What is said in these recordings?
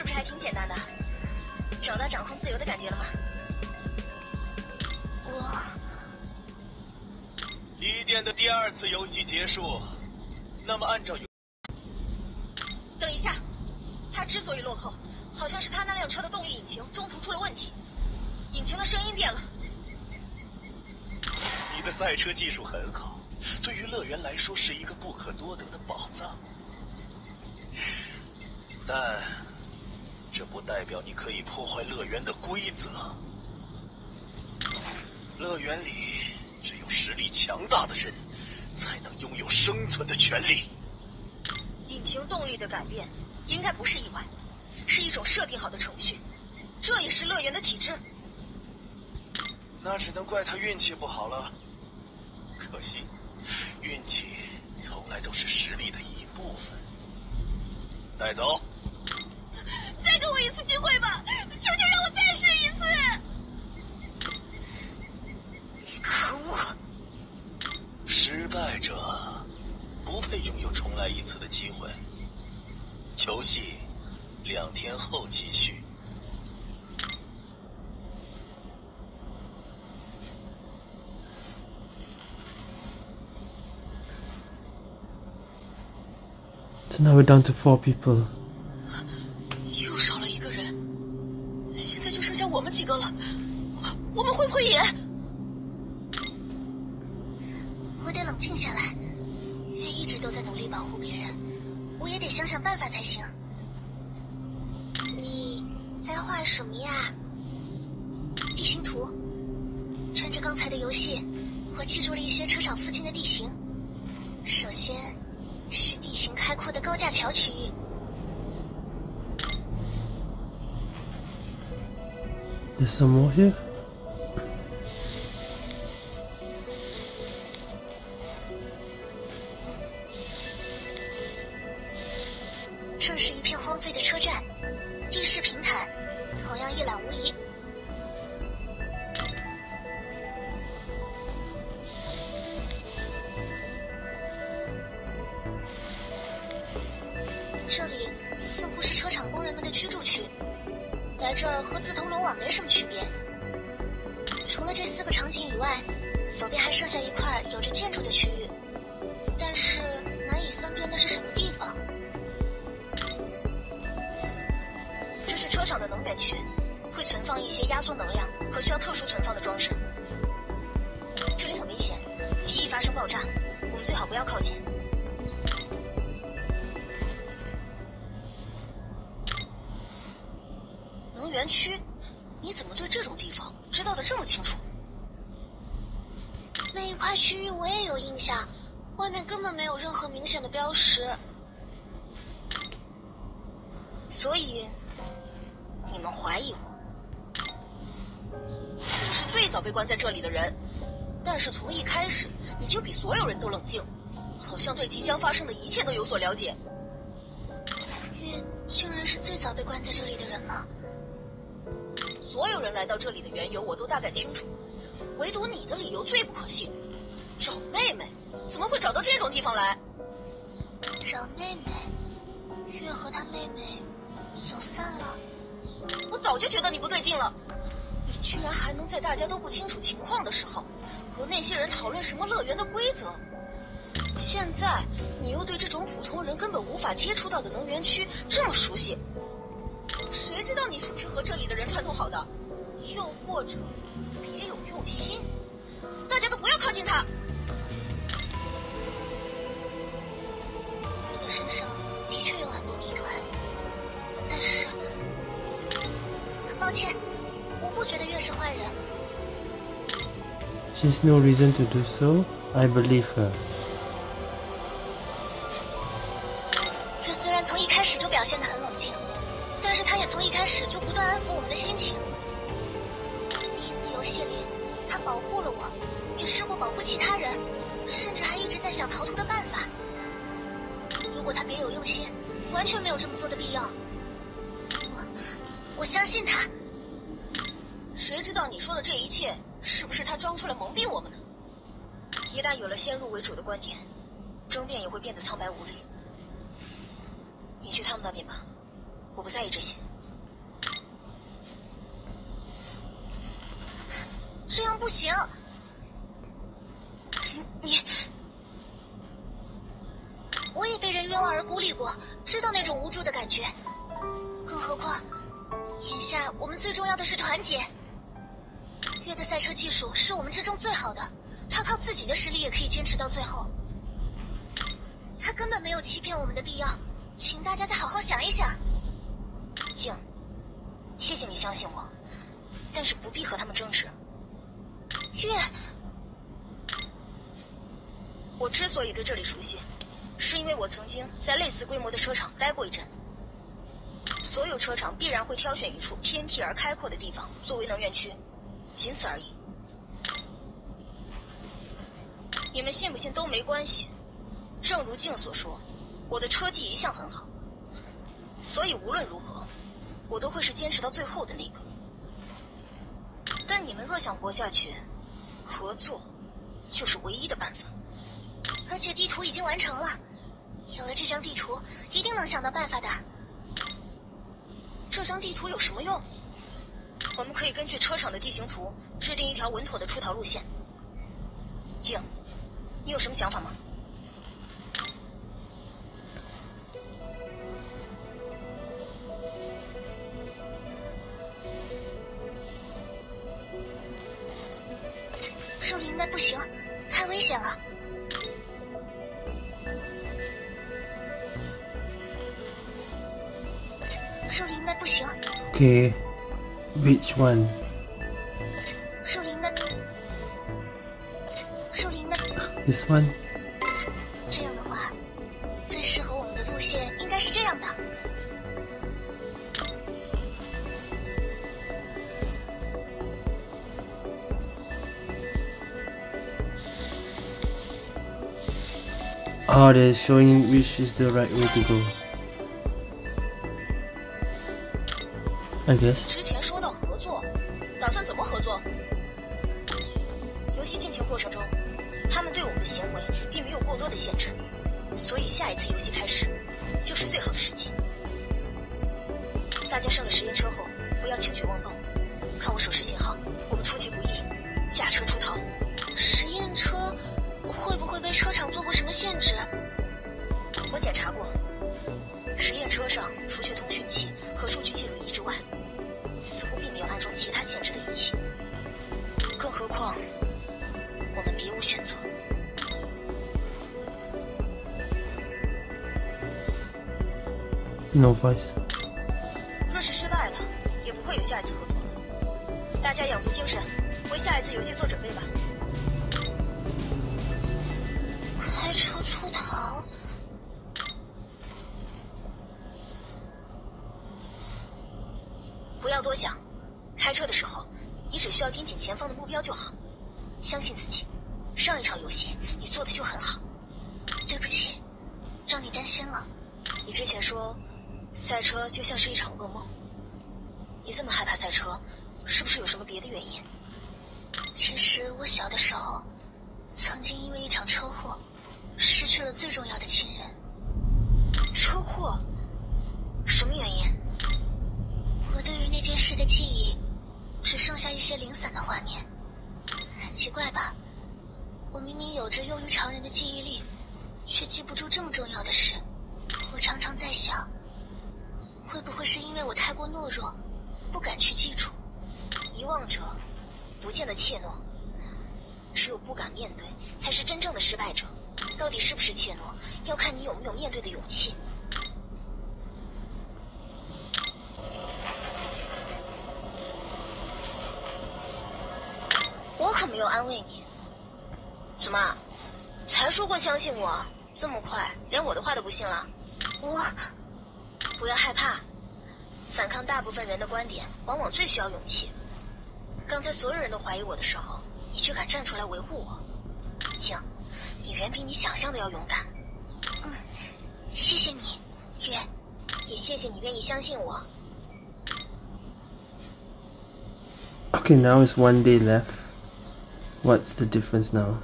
是不是还挺简单的？找到掌控自由的感觉了吗？我一店的第二次游戏结束，那么按照游，等一下，他之所以落后，好像是他那辆车的动力引擎中途出了问题，引擎的声音变了。你的赛车技术很好，对于乐园来说是一个不可多得的宝藏，但这不代表你可以破坏乐园的规则。乐园里只有实力强大的人，才能拥有生存的权利。引擎动力的改变应该不是意外，是一种设定好的程序，这也是乐园的体制。那只能怪他运气不好了。可惜，运气从来都是实力的一部分。带走。一次机会吧，求求让我再试一次！可恶！失败者不配拥有重来一次的机会。游戏两天后继续。So now we're down to four people. 又少了一个人，现在就剩下我们几个了，我们会不会也？我得冷静下来，月一直都在努力保护别人，我也得想想办法才行。你在画什么呀？地形图。趁着刚才的游戏，我记住了一些车场附近的地形。首先是地形开阔的高架桥区域。is some more here. 这是一片荒废的车站，地势平坦，同样一览无遗。这里似乎是车厂工人们的居住区，来这儿和自投罗网没什么区别。除了这四个场景以外，左边还剩下一块有着建筑的区域，是车厂的能源区，会存放一些压缩能量和需要特殊存放的装置。这里很危险，极易发生爆炸，我们最好不要靠近。能源区，你怎么对这种地方知道的这么清楚？那一块区域我也有印象，外面根本没有任何明显的标识。所以，你们怀疑我？你是最早被关在这里的人，但是从一开始你就比所有人都冷静，好像对即将发生的一切都有所了解。月竟然是最早被关在这里的人吗？所有人来到这里的缘由我都大概清楚，唯独你的理由最不可信。找妹妹，怎么会找到这种地方来？找妹妹，月和她妹妹走散了。我早就觉得你不对劲了，你居然还能在大家都不清楚情况的时候，和那些人讨论什么乐园的规则。现在你又对这种普通人根本无法接触到的能源区这么熟悉，谁知道你是不是和这里的人串通好的？又或者别有用心？大家都不要靠近他！你的身上抱歉，我不觉得月是坏人。She's no reason to do so. I believe her. 月虽然从一开始就表现得很冷静，但是他也从一开始就不断安抚我们的心情。第一次游戏里，他保护了我，也试过保护其他人，甚至还一直在想逃脱的办法。如果他别有用心，完全没有这么做的必要。我，我相信他。谁知道你说的这一切是不是他装出来蒙蔽我们呢？一旦有了先入为主的观点争辩也会变得苍白无力。你去他们那边吧我不在意这些。这样不行。你我也被人冤枉而孤立过知道那种无助的感觉。更何况眼下我们最重要的是团结。月的赛车技术是我们之中最好的，他靠自己的实力也可以坚持到最后。他根本没有欺骗我们的必要，请大家再好好想一想。静，谢谢你相信我，但是不必和他们争执。月，我之所以对这里熟悉，是因为我曾经在类似规模的车厂待过一阵。所有车厂必然会挑选一处偏僻而开阔的地方作为能源区，仅此而已。你们信不信都没关系。正如静所说，我的车技一向很好，所以无论如何，我都会是坚持到最后的那个。但你们若想活下去，合作就是唯一的办法。而且地图已经完成了，有了这张地图，一定能想到办法的。这张地图有什么用？我们可以根据车厂的地形图制定一条稳妥的出逃路线。静，你有什么想法吗？这里应该不行，太危险了。这里应该不行。OK which one? 这里应该，这里应该。 This one? 这样的话，最适合我们的路线应该是这样的。 Oh, they're showing which is the right way to go. I guess. 所以下一次游戏开始就是最好的时机。大家上了实验车后，不要轻举妄动，看我手势信号，我们出其不意，驾车出逃。实验车会不会被车厂做过什么限制？No voice. 若是失败了，也不会有下一次合作了。大家养足精神，为下一次游戏做准备吧。开车出逃？不要多想，开车的时候，你只需要盯紧前方的目标就好。相信自己，上一场游戏你做的就很好。对不起，让你担心了。你之前说，赛车就像是一场噩梦。你这么害怕赛车，是不是有什么别的原因？其实我小的时候，曾经因为一场车祸，失去了最重要的亲人。车祸？什么原因？我对于那件事的记忆，只剩下一些零散的画面。很奇怪吧？我明明有着优于常人的记忆力，却记不住这么重要的事。我常常在想，会不会是因为我太过懦弱，不敢去记住？遗忘者不见得怯懦，只有不敢面对，才是真正的失败者。到底是不是怯懦，要看你有没有面对的勇气。我可没有安慰你。怎么，才说过相信我，这么快连我的话都不信了？我不要害怕，反抗大部分人的观点，往往最需要勇气。刚才所有人都怀疑我的时候，你却敢站出来维护我，静，你远比你想象的要勇敢。嗯，谢谢你，月，也谢谢你愿意相信我。Okay, now it's one day left. What's the difference now?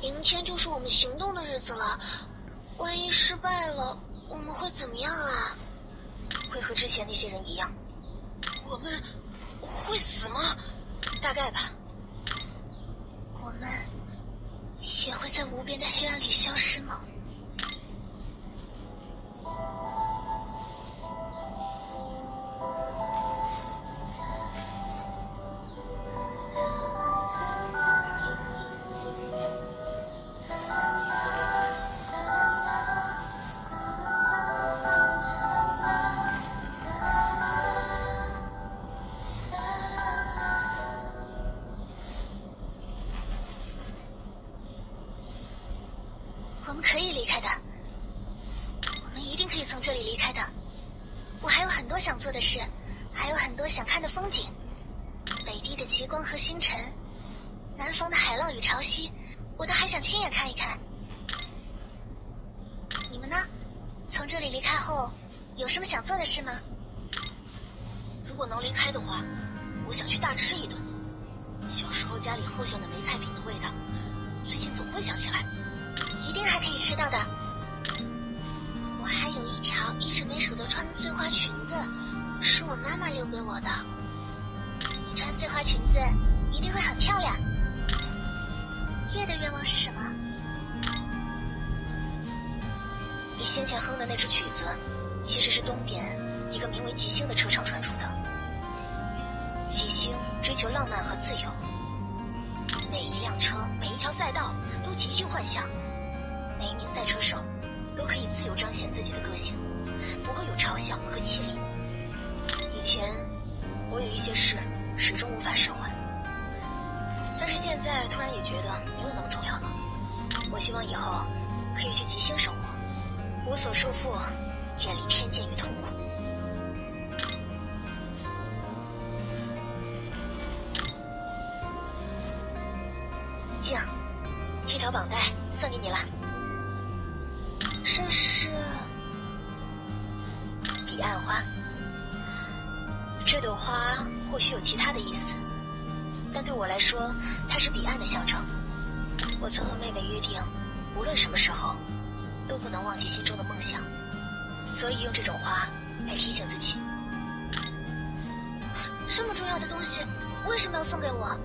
明天就是我们行动的日子了，万一失败了，我们会怎么样啊？会和之前那些人一样。我们会死吗？大概吧。我们也会在无边的黑暗里消失吗？从这里离开后，有什么想做的事吗？如果能离开的话，我想去大吃一顿。小时候家里后巷的梅菜饼的味道，最近总会想起来。一定还可以吃到的。我还有一条一直没舍得穿的碎花裙子，是我妈妈留给我的。你穿碎花裙子一定会很漂亮。月的愿望是什么？先前哼的那支曲子，其实是东边一个名为吉星的车厂传出的。吉星追求浪漫和自由，每一辆车、每一条赛道都极具幻想。每一名赛车手都可以自由彰显自己的个性，不会有嘲笑和欺凌。以前我有一些事始终无法释怀，但是现在突然也觉得没有那么重要了。我希望以后可以去吉星生活，无所束缚，远离偏见与痛苦。静，这条绑带送给你了。这是彼岸花。这朵花或许有其他的意思，但对我来说，它是彼岸的象征。我曾和妹妹约定，无论什么时候，都不能忘记心中的梦想，所以用这种花来提醒自己。这么重要的东西，为什么要送给我？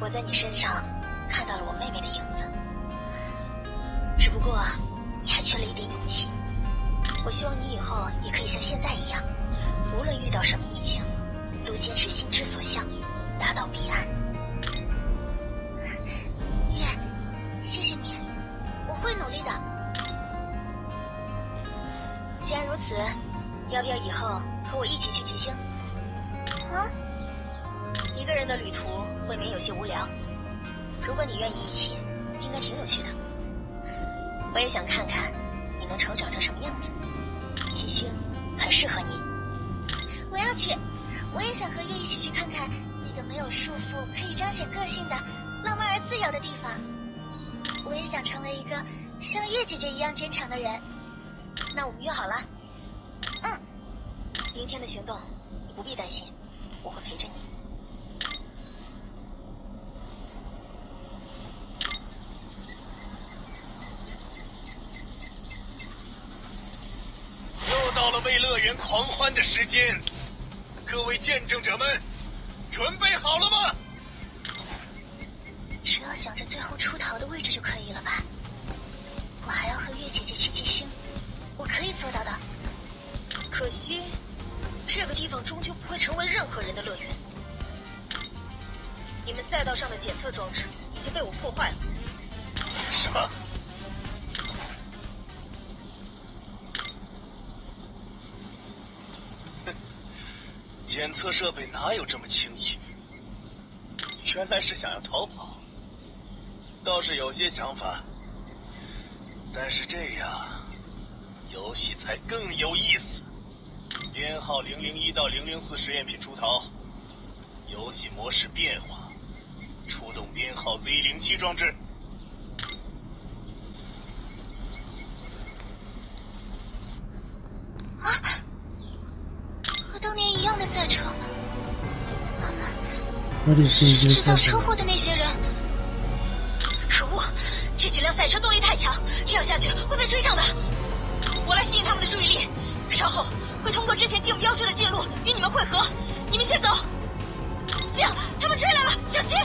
我在你身上看到了我妹妹的影子。只不过，你还缺了一点勇气。我希望你以后也可以像现在一样，无论遇到什么逆境，都坚持心之所向，达到彼岸。你愿意一起，应该挺有趣的。我也想看看你能成长成什么样子。七星很适合你。我要去，我也想和月一起去看看那个没有束缚、可以彰显个性的浪漫而自由的地方。我也想成为一个像月姐姐一样坚强的人。那我们约好了。嗯。明天的行动你不必担心，我会陪着你。到了为乐园狂欢的时间，各位见证者们，准备好了吗？只要想着最后出逃的位置就可以了吧？我还要和月姐姐去寄星，我可以做到的。可惜，这个地方终究不会成为任何人的乐园。你们赛道上的检测装置已经被我破坏了。什么？检测设备哪有这么轻易？原来是想要逃跑，倒是有些想法。但是这样，游戏才更有意思。编号零零一到零零四实验品出逃，游戏模式变化，出动编号 Z 零七装置。What is 制造车祸的那些人。可恶，这几辆赛车动力太强，这样下去会被追上的。我来吸引他们的注意力，稍后会通过之前竞标志的记录与你们会合。你们先走。这样，他们追来了，小心！